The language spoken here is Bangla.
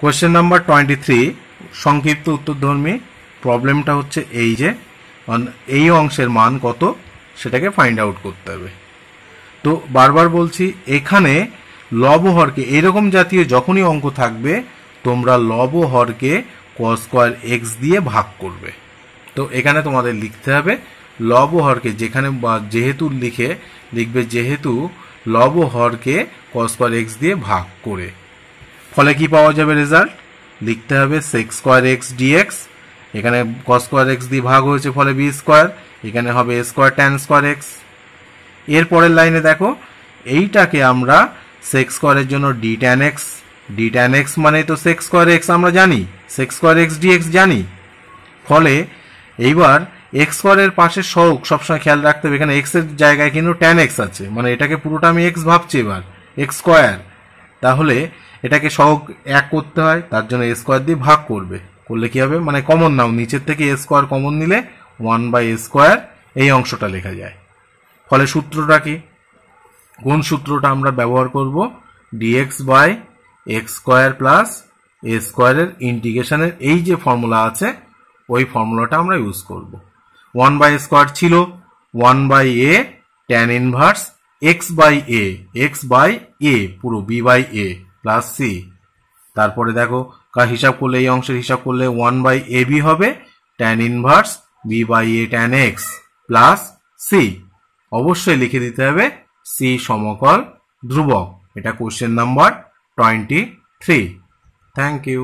কোয়েশ্চেন নাম্বার টোয়েন্টি থ্রি সংক্ষিপ্ত উত্তরধর্মী প্রবলেমটা হচ্ছে এই যে এই অংশের মান কত, সেটাকে ফাইন্ড আউট করতে হবে। তো বারবার বলছি, এখানে লব হরকে, এরকম জাতীয় যখনই অঙ্ক থাকবে, তোমরা লব হরকে কস স্কোয়ার এক্স দিয়ে ভাগ করবে। তো এখানে তোমাদের লিখতে হবে, লব হরকে যেখানে যেহেতু লিখে, লিখবে যেহেতু লব হরকে কস স্কোয়ার এক্স দিয়ে ভাগ করে। ফলে কি পাওয়া যাবে রেজাল্ট লিখতে হবে সেক্স স্কোয়ার এক্স ডিএক্স এখানে কস স্কোয়ার এক্স দিয়ে ভাগ হয়েছে ফলে বি স্কোয়ার এখানে হবে এ স্কোয়ার ট্যান স্কোয়ার এক্সের পরের লাইনে দেখো, এইটাকে আমরা সেক্স স্কোয়ারের জন্য d tan x d tan x মানে তো সেক্স স্কোয়ার এক্স আমরা জানি সেক্স স্কোয়ার এক্স ডিএক্স জানি। ফলে এইবার এক্স স্কোয়ারের পাশে সহগ, সবসময় খেয়াল রাখতে হবে, এখানে এক্সের জায়গায় কিন্তু ট্যান এক্স আছে মানে এটাকে পুরোটা আমি এক্স ভাবছি এবার এক্স স্কোয়ার তাহলে এটাকে সহগ এক করতে হয়, তার জন্য স্কোয়ার দিয়ে ভাগ করবে। করলে কি হবে? মানে কমন নাও নিচের থেকে এ স্কোয়ার কমন নিলে ওয়ান বাই স্কোয়ার এই অংশটা লেখা যায়। ফলে সূত্রটা কি? কোন সূত্রটা আমরা ব্যবহার করব? Dx by x square plus a স্কোয়ারের ইন্টিগ্রেশনের এই যে ফর্মুলা আছে, ওই ফর্মুলাটা আমরা ইউজ করব। ওয়ান বাই স্কোয়ার ছিল one by a tan inverse x by a x by a পুরো b by a plus c তারপরে দেখো, কার হিসাব করলে, এই অংশের হিসাব করলে ওয়ান বাই এ বি হবে tan inverse b by a tan x plus c অবশ্যই লিখে দিতে হবে সি সমকল ধ্রুবক, এটা question number twenty three thank you